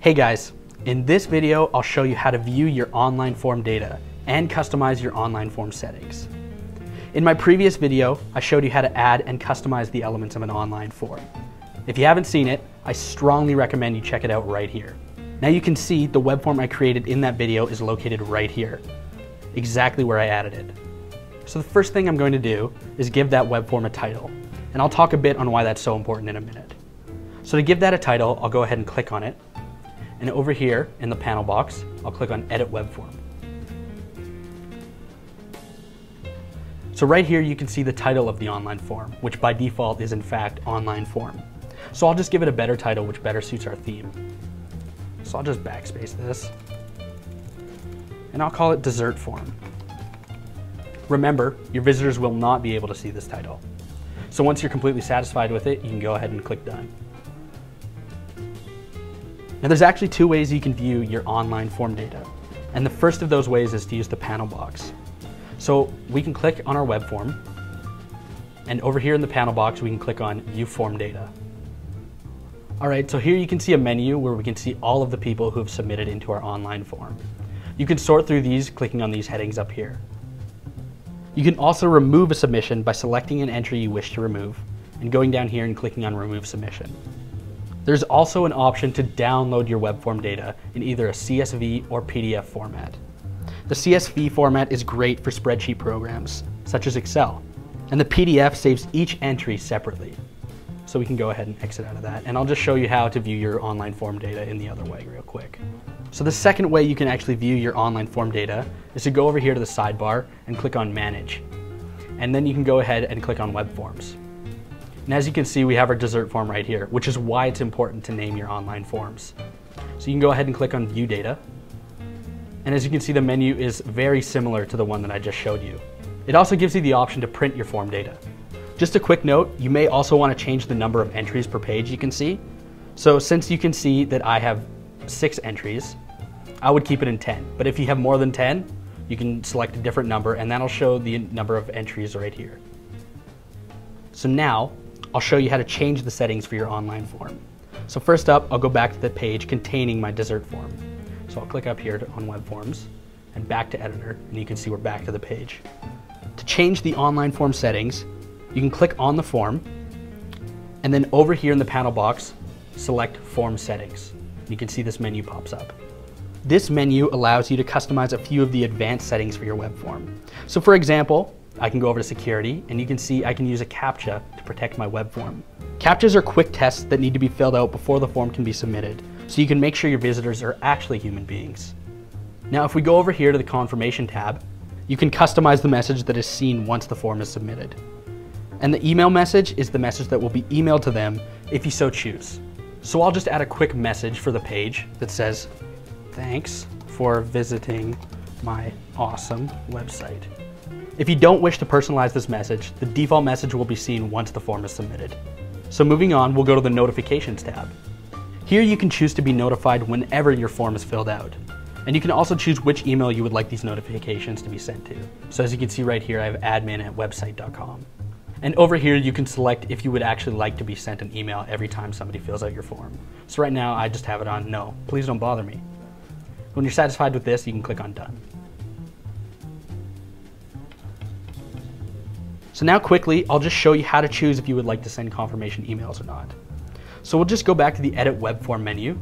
Hey guys, in this video, I'll show you how to view your online form data and customize your online form settings. In my previous video, I showed you how to add and customize the elements of an online form. If you haven't seen it, I strongly recommend you check it out right here. Now you can see the web form I created in that video is located right here, exactly where I added it. So the first thing I'm going to do is give that web form a title, and I'll talk a bit on why that's so important in a minute. So to give that a title, I'll go ahead and click on it, and over here in the panel box, I'll click on Edit Web Form. So right here you can see the title of the online form, which by default is in fact online form. So I'll just give it a better title which better suits our theme. So I'll just backspace this. And I'll call it dessert form. Remember, your visitors will not be able to see this title. So once you're completely satisfied with it, you can go ahead and click done. Now there's actually two ways you can view your online form data. And the first of those ways is to use the panel box. So we can click on our web form, and over here in the panel box, we can click on View Form Data. All right, so here you can see a menu where we can see all of the people who have submitted into our online form. You can sort through these clicking on these headings up here. You can also remove a submission by selecting an entry you wish to remove and going down here and clicking on Remove Submission. There's also an option to download your web form data in either a CSV or PDF format. The CSV format is great for spreadsheet programs, such as Excel, and the PDF saves each entry separately. So we can go ahead and exit out of that, and I'll just show you how to view your online form data in the other way real quick. So the second way you can actually view your online form data is to go over here to the sidebar and click on Manage. And then you can go ahead and click on Web Forms. And as you can see, we have our dessert form right here, which is why it's important to name your online forms. So you can go ahead and click on View Data. And as you can see, the menu is very similar to the one that I just showed you. It also gives you the option to print your form data. Just a quick note, you may also want to change the number of entries per page you can see. So since you can see that I have six entries, I would keep it in 10. But if you have more than 10, you can select a different number and that'll show the number of entries right here. So now I'll show you how to change the settings for your online form. So first up, I'll go back to the page containing my dessert form. So I'll click up here on web forms and back to editor, and you can see we're back to the page. To change the online form settings, you can click on the form, and then over here in the panel box, select form settings. You can see this menu pops up. This menu allows you to customize a few of the advanced settings for your web form. So for example, I can go over to security and you can see I can use a CAPTCHA to protect my web form. CAPTCHAs are quick tests that need to be filled out before the form can be submitted, so you can make sure your visitors are actually human beings. Now if we go over here to the confirmation tab, you can customize the message that is seen once the form is submitted. And the email message is the message that will be emailed to them if you so choose. So I'll just add a quick message for the page that says, thanks for visiting my awesome website. If you don't wish to personalize this message, the default message will be seen once the form is submitted. So moving on, we'll go to the Notifications tab. Here you can choose to be notified whenever your form is filled out. And you can also choose which email you would like these notifications to be sent to. So as you can see right here, I have admin at website.com. And over here, you can select if you would actually like to be sent an email every time somebody fills out your form. So right now, I just have it on no, please don't bother me. When you're satisfied with this, you can click on done. So now quickly, I'll just show you how to choose if you would like to send confirmation emails or not. So we'll just go back to the Edit Web Form menu.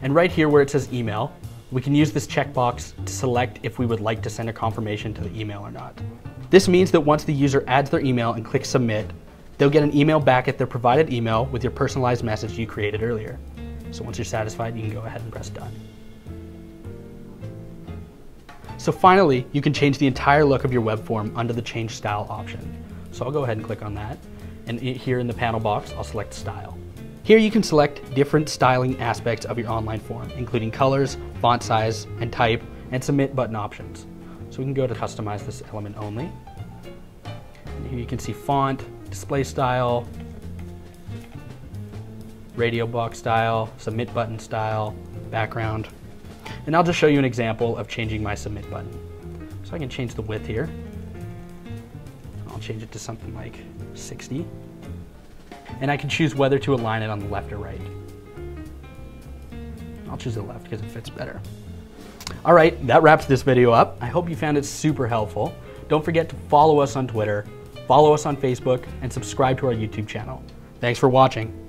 And right here where it says email, we can use this checkbox to select if we would like to send a confirmation to the email or not. This means that once the user adds their email and clicks submit, they'll get an email back at their provided email with your personalized message you created earlier. So once you're satisfied, you can go ahead and press done. So finally, you can change the entire look of your web form under the Change Style option. So I'll go ahead and click on that. And here in the panel box, I'll select Style. Here you can select different styling aspects of your online form, including colors, font size, and type, and submit button options. So we can go to customize this element only. And here you can see font, display style, radio box style, submit button style, background, and I'll just show you an example of changing my submit button. So I can change the width here. I'll change it to something like 60. and I can choose whether to align it on the left or right. I'll choose the left because it fits better. All right, that wraps this video up. I hope you found it super helpful. Don't forget to follow us on Twitter, follow us on Facebook, and subscribe to our YouTube channel. Thanks for watching.